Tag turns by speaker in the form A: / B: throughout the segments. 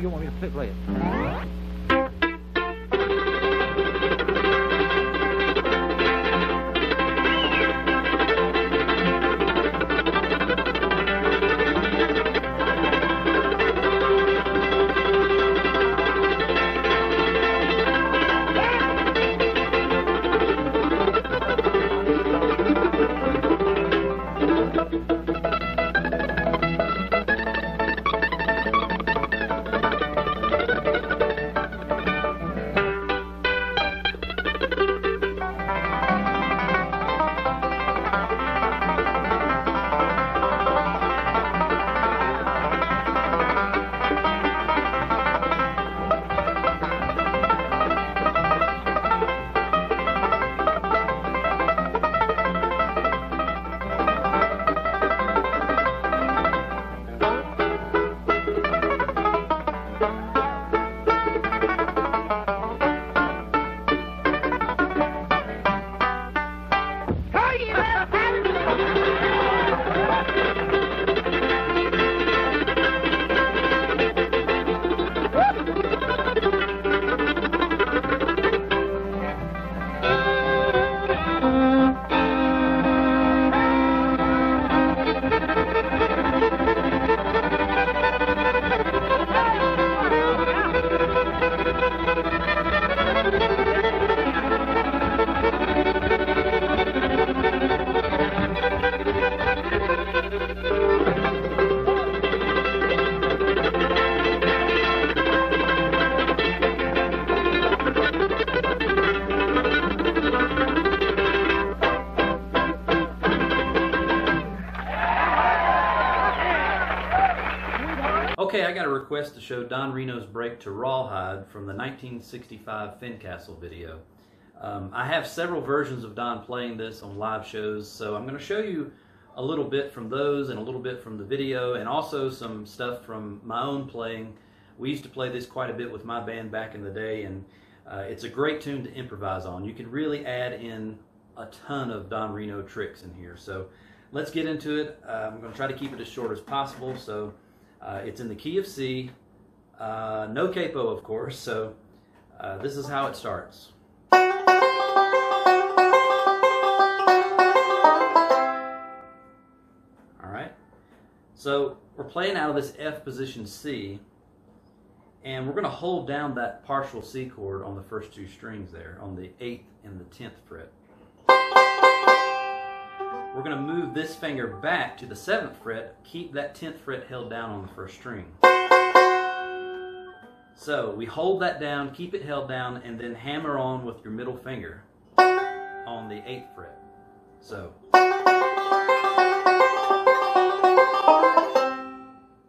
A: you, want me to play it?
B: Got a request to show Don Reno's break to Rawhide from the 1965 Fincastle video. Um, I have several versions of Don playing this on live shows, so I'm going to show you a little bit from those and a little bit from the video, and also some stuff from my own playing. We used to play this quite a bit with my band back in the day, and uh, it's a great tune to improvise on. You can really add in a ton of Don Reno tricks in here. So let's get into it. Uh, I'm going to try to keep it as short as possible. So uh, it's in the key of C, uh, no capo, of course. So uh, this is how it starts. All right. So we're playing out of this F position C, and we're going to hold down that partial C chord on the first two strings there, on the 8th and the 10th fret. We're going to move this finger back to the 7th fret, keep that 10th fret held down on the first string. So we hold that down, keep it held down, and then hammer on with your middle finger on the 8th fret. So.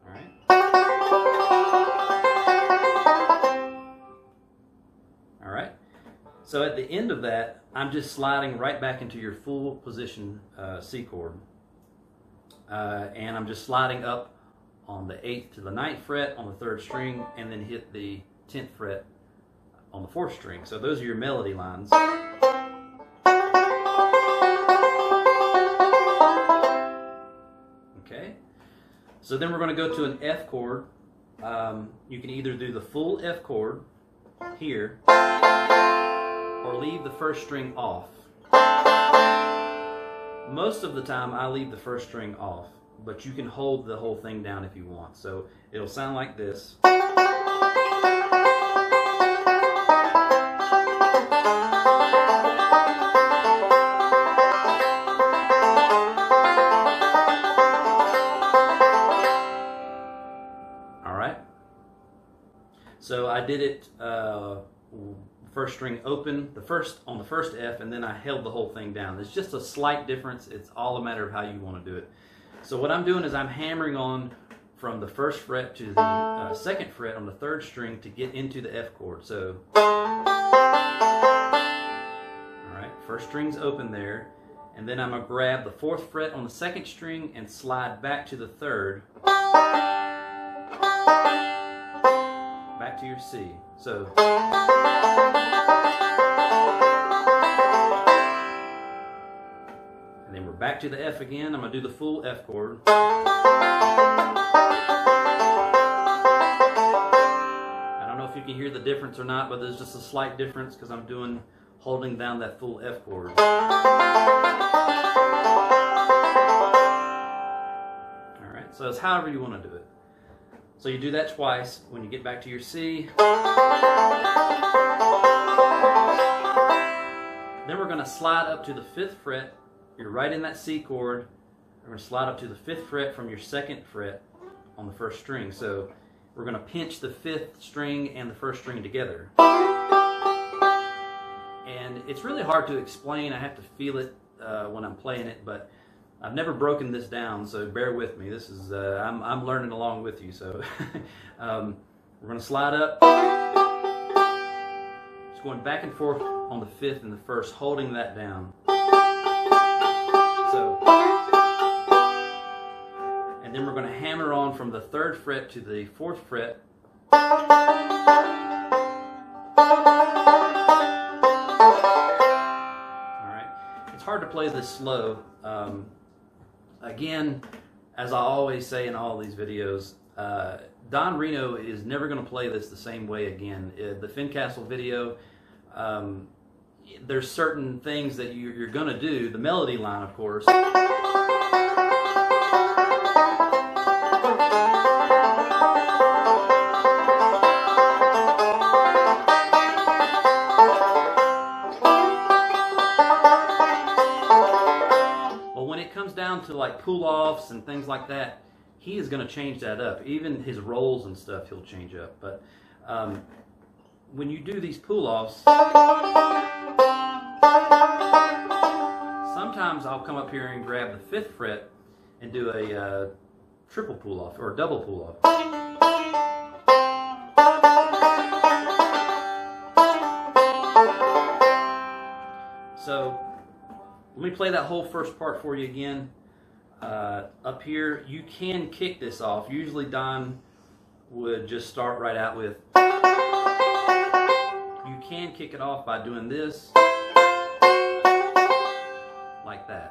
B: Alright. Alright. So at the end of that, I'm just sliding right back into your full position uh, C chord. Uh, and I'm just sliding up on the 8th to the 9th fret on the 3rd string and then hit the 10th fret on the 4th string. So those are your melody lines. Okay. So then we're going to go to an F chord. Um, you can either do the full F chord here or leave the first string off. Most of the time I leave the first string off, but you can hold the whole thing down if you want. So it'll sound like this. All right. So I did it uh, first string open, the first on the first F, and then I held the whole thing down. It's just a slight difference. It's all a matter of how you want to do it. So what I'm doing is I'm hammering on from the first fret to the uh, second fret on the third string to get into the F chord. So, all right, first string's open there, and then I'm gonna grab the fourth fret on the second string and slide back to the third, back to your C. So. Then we're back to the F again. I'm going to do the full F chord. I don't know if you can hear the difference or not, but there's just a slight difference because I'm doing holding down that full F chord. All right, so it's however you want to do it. So you do that twice. When you get back to your C, then we're going to slide up to the fifth fret. You're right in that C chord. We're going to slide up to the fifth fret from your second fret on the first string. So we're going to pinch the fifth string and the first string together. And it's really hard to explain. I have to feel it uh, when I'm playing it, but I've never broken this down, so bear with me. This is uh, I'm, I'm learning along with you. So um, we're going to slide up. Just going back and forth on the fifth and the first, holding that down. Then we're going to hammer on from the third fret to the fourth fret. All right, it's hard to play this slow. Um, again, as I always say in all these videos, uh, Don Reno is never going to play this the same way again. Uh, the Fincastle video, um, there's certain things that you, you're going to do. The melody line, of course. Pull offs and things like that, he is going to change that up. Even his rolls and stuff, he'll change up. But um, when you do these pull offs, sometimes I'll come up here and grab the fifth fret and do a uh, triple pull off or double pull off. So let me play that whole first part for you again. Uh, up here, you can kick this off. Usually Don would just start right out with. You can kick it off by doing this, like that.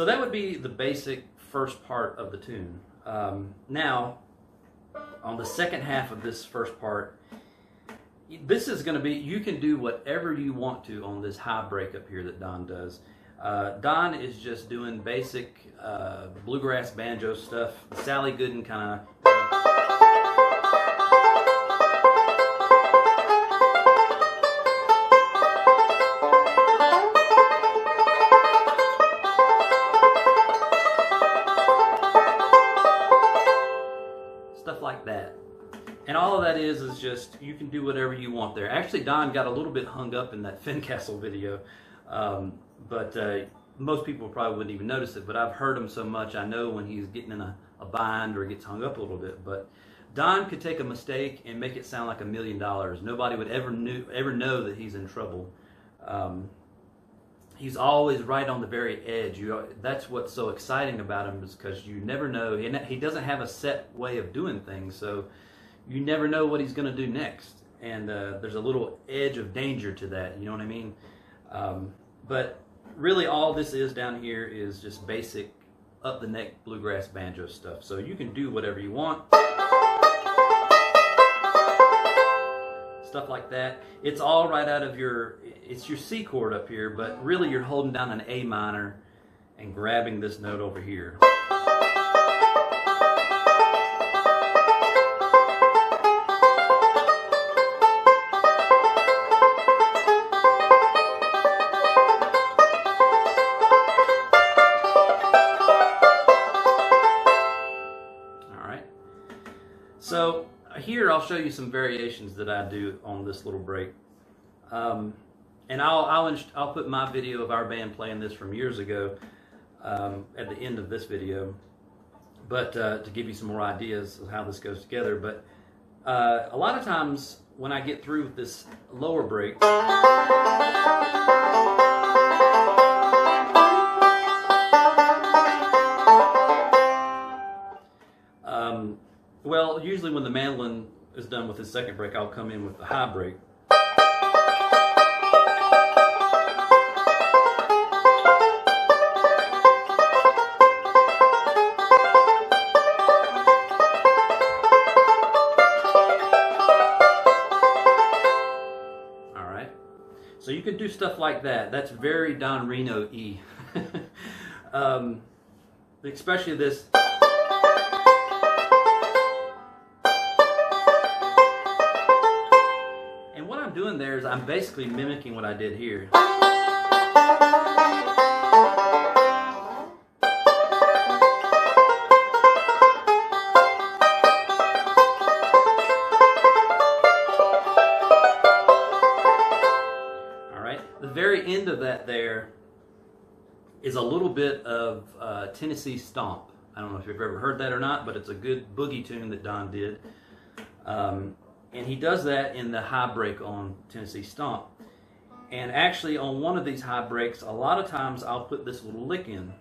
B: So that would be the basic first part of the tune. Um, now, on the second half of this first part, this is going to be, you can do whatever you want to on this high break up here that Don does. Uh, Don is just doing basic uh, bluegrass banjo stuff, Sally Gooden kind of. Just you can do whatever you want there. Actually, Don got a little bit hung up in that Fincastle video, um, but uh, most people probably wouldn't even notice it. But I've heard him so much, I know when he's getting in a, a bind or gets hung up a little bit. But Don could take a mistake and make it sound like a million dollars. Nobody would ever knew ever know that he's in trouble. Um, he's always right on the very edge. You, that's what's so exciting about him is because you never know. He, he doesn't have a set way of doing things, so you never know what he's going to do next. And uh, there's a little edge of danger to that. You know what I mean? Um, but really, all this is down here is just basic up the neck bluegrass banjo stuff. So you can do whatever you want. stuff like that. It's all right out of your, it's your C chord up here, but really you're holding down an A minor and grabbing this note over here. Show you some variations that I do on this little break. Um, and I'll, I'll, I'll put my video of our band playing this from years ago um, at the end of this video, but uh, to give you some more ideas of how this goes together. But uh, a lot of times when I get through with this lower break, I'll usually when the mandolin is done with his second break, I'll come in with the high break. All right. So you can do stuff like that. That's very Don Reno E. um, especially this. Doing there is I'm basically mimicking what I did here. All right. The very end of that there is a little bit of uh, Tennessee Stomp. I don't know if you've ever heard that or not, but it's a good boogie tune that Don did. Um, and he does that in the high break on Tennessee Stomp. And actually, on one of these high breaks, a lot of times I'll put this little lick in.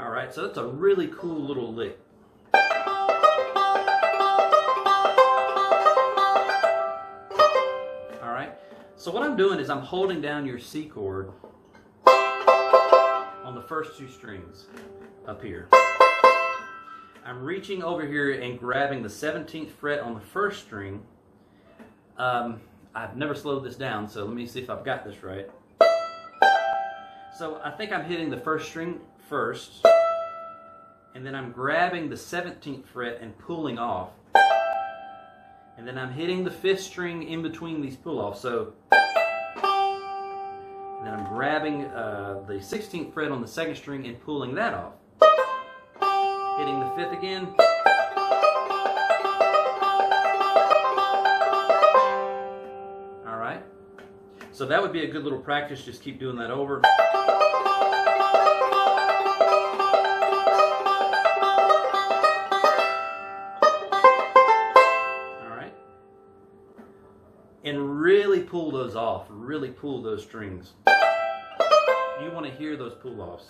B: All right, so that's a really cool little lick. I'm doing is I'm holding down your C chord on the first two strings up here. I'm reaching over here and grabbing the 17th fret on the first string. Um, I've never slowed this down, so let me see if I've got this right. So I think I'm hitting the first string first, and then I'm grabbing the 17th fret and pulling off. And then I'm hitting the fifth string in between these pull offs. So and I'm grabbing uh, the 16th fret on the second string and pulling that off. Hitting the fifth again. All right. So that would be a good little practice. Just keep doing that over. And really pull those off. Really pull those strings. You want to hear those pull offs.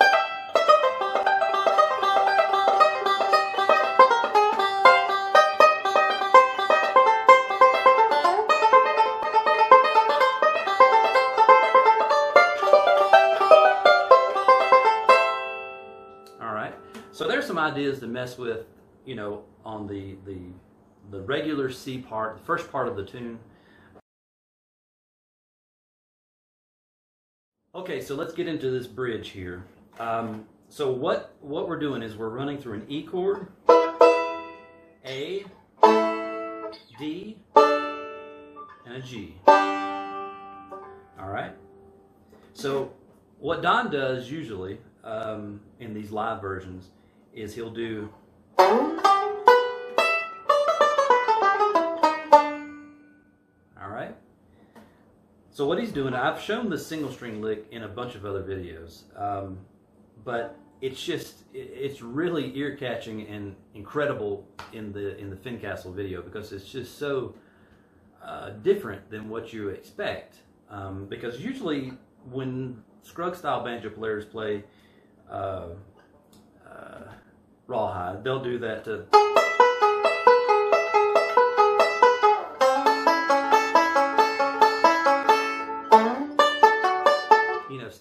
B: All right. So there's some ideas to mess with, you know, on the the the regular C part, the first part of the tune. Okay, so let's get into this bridge here. Um, so what what we're doing is we're running through an E chord, A, D, and a G. All right. So what Don does usually um, in these live versions is he'll do. So what he's doing, I've shown the single string lick in a bunch of other videos, um, but it's just it- it's really ear catching and incredible in the in the Fincastle video because it's just so uh, different than what you expect. Um, because usually when Scruggs style banjo players play uh, uh, rawhide, they'll do that to.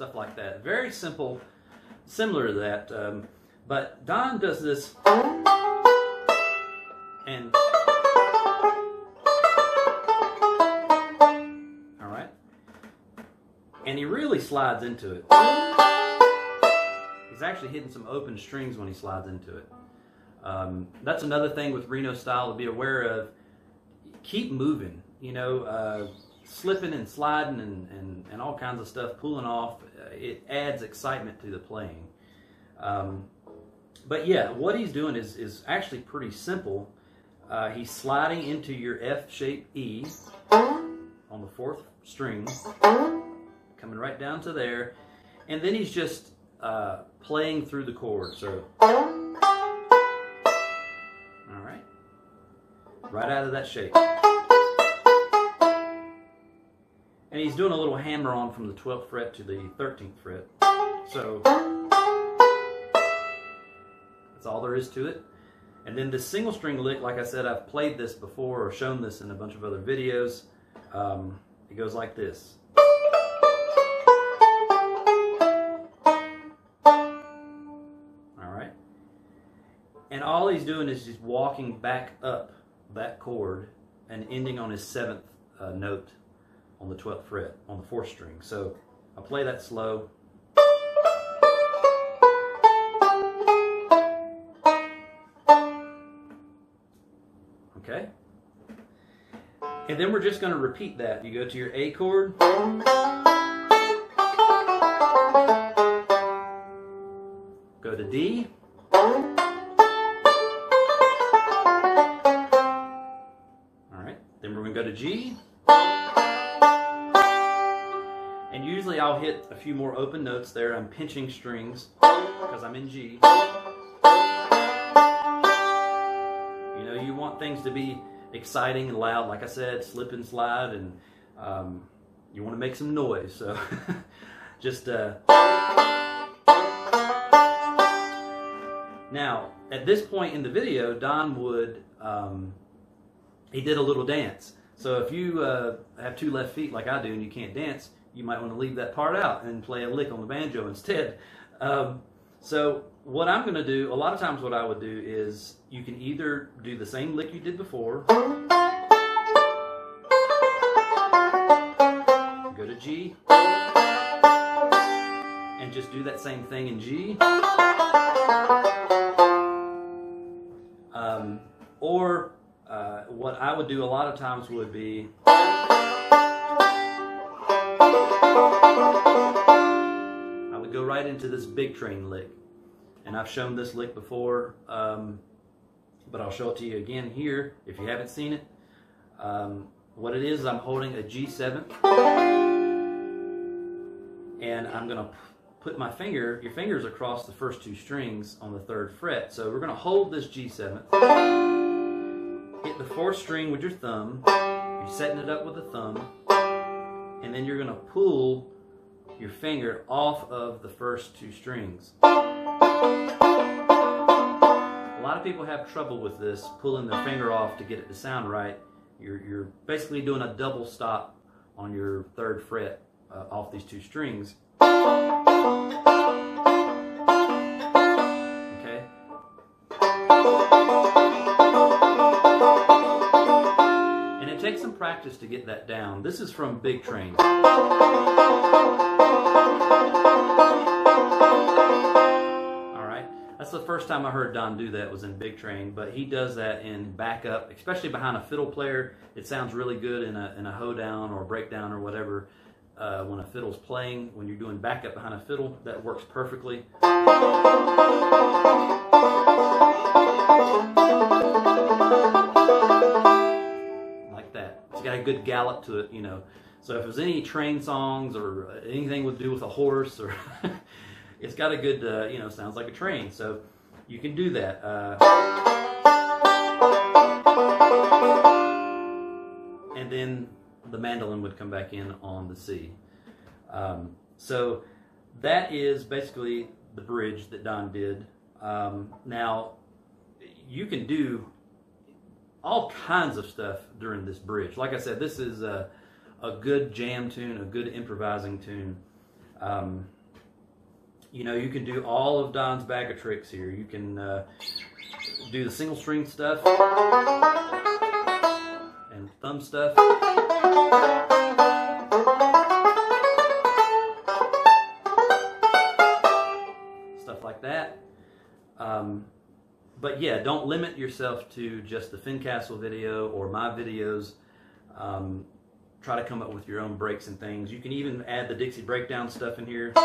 B: Stuff like that. Very simple, similar to that. Um, but Don does this, and all right, and he really slides into it. He's actually hitting some open strings when he slides into it. Um, that's another thing with Reno style to be aware of. Keep moving, you know, uh, slipping and sliding and, and, and all kinds of stuff, pulling off. Uh, it adds excitement to the playing. Um, but yeah, what he's doing is, is actually pretty simple. Uh, he's sliding into your F shaped E on the fourth string, coming right down to there, and then he's just uh, playing through the chord. So, all right, right out of that shape. And he's doing a little hammer on from the 12th fret to the 13th fret. So, that's all there is to it. And then the single string lick, like I said, I've played this before or shown this in a bunch of other videos. Um, it goes like this. All right. And all he's doing is just walking back up that chord and ending on his seventh uh, note on the 12th fret on the fourth string. So I'll play that slow. Okay? And then we're just going to repeat that. You go to your A chord. Go to D. All right. Then we're going to go to G. Usually I'll hit a few more open notes there. I'm pinching strings because I'm in G. You know, you want things to be exciting and loud. Like I said, slip and slide, and um, you want to make some noise. So just uh... now at this point in the video, Don would um, he did a little dance. So if you uh, have two left feet like I do and you can't dance, you might want to leave that part out and play a lick on the banjo instead. Um, so what I'm going to do, a lot of times what I would do is you can either do the same lick you did before, go to G, and just do that same thing in G. Um, or uh, what I would do a lot of times would be I would go right into this big train lick. And I've shown this lick before, um, but I'll show it to you again here if you haven't seen it. Um, what it is, I'm holding a G7 and I'm going to put my finger, your fingers across the first two strings on the third fret. So we're going to hold this G7, hit the fourth string with your thumb, you're setting it up with a thumb, and then you're going to pull your finger off of the first two strings. A lot of people have trouble with this, pulling their finger off to get it to sound right. You're, you're basically doing a double stop on your third fret uh, off these two strings. Okay? Practice to get that down. This is from Big Train. All right, that's the first time I heard Don do that was in Big Train, but he does that in backup, especially behind a fiddle player. It sounds really good in a, in a hoedown or breakdown or whatever. Uh, when a fiddle's playing, when you're doing backup behind a fiddle, that works perfectly. Got a good gallop to it, you know. So if there's any train songs or anything to do with a horse, or it's got a good, uh, you know, sounds like a train. So you can do that. Uh, and then the mandolin would come back in on the C. Um, so that is basically the bridge that Don did. Um, now you can do all kinds of stuff during this bridge. Like I said, this is a, a good jam tune, a good improvising tune. Um, you know, you can do all of Don's bag of tricks here. You can uh, do the single string stuff and thumb stuff. Stuff but yeah, don't limit yourself to just the Fincastle video or my videos. Um, try to come up with your own breaks and things. You can even add the Dixie breakdown stuff in here. All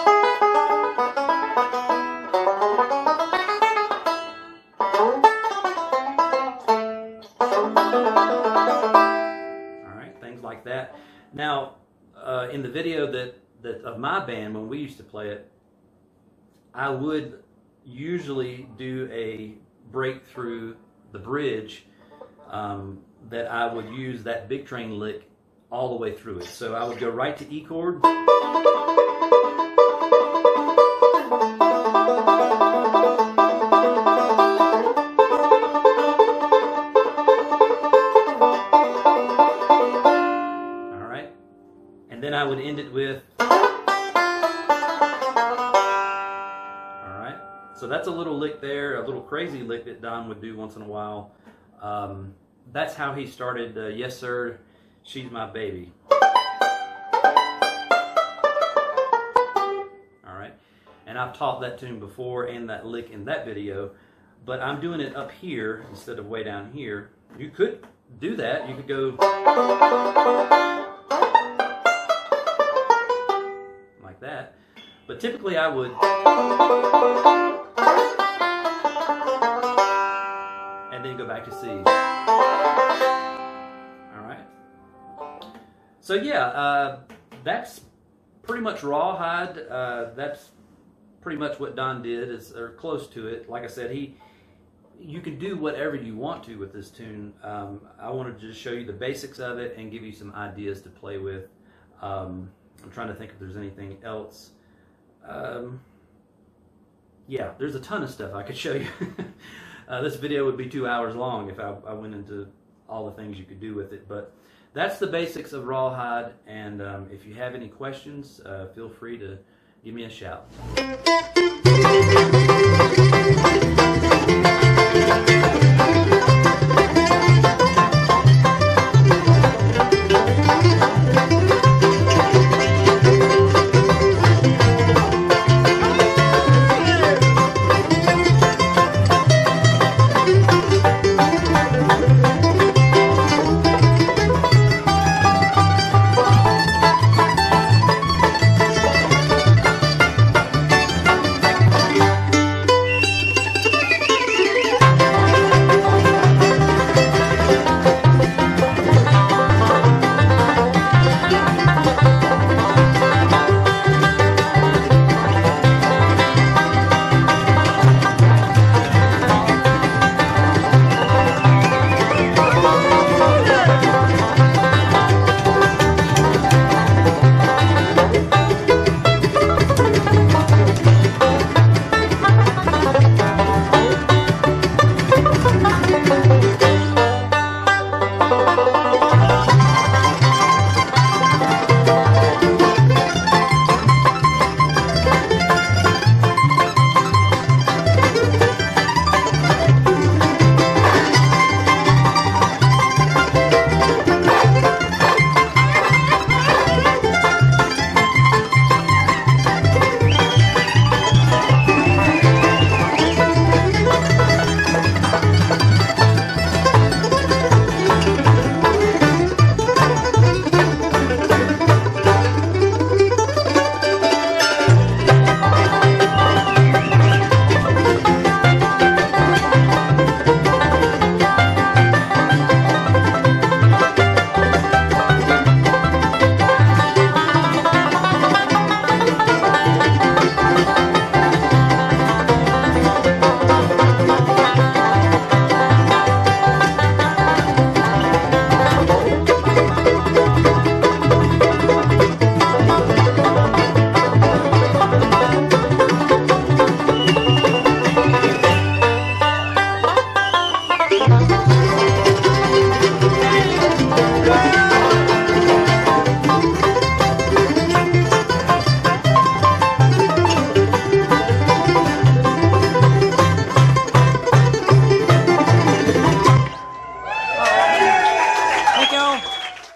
B: right, things like that. Now, uh, in the video that, that of my band when we used to play it, I would usually do a break through the bridge um, that I would use that big train lick all the way through it. So I would go right to E chord. All right. And then I would end it with. That's a little lick there, a little crazy lick that Don would do once in a while. Um, that's how he started uh, Yes Sir, She's My Baby. All right. And I've taught that tune before and that lick in that video, but I'm doing it up here instead of way down here. You could do that. You could go like that. But typically I would then go back to C. All right. So yeah, uh, that's pretty much rawhide. Uh, that's pretty much what Don did, is or close to it. Like I said, he you can do whatever you want to with this tune. Um, I wanted to just show you the basics of it and give you some ideas to play with. Um, I'm trying to think if there's anything else. Um, yeah, there's a ton of stuff I could show you. uh, this video would be two hours long if I, I, went into all the things you could do with it. But that's the basics of Rawhide. And um, if you have any questions, uh, feel free to give me a shout.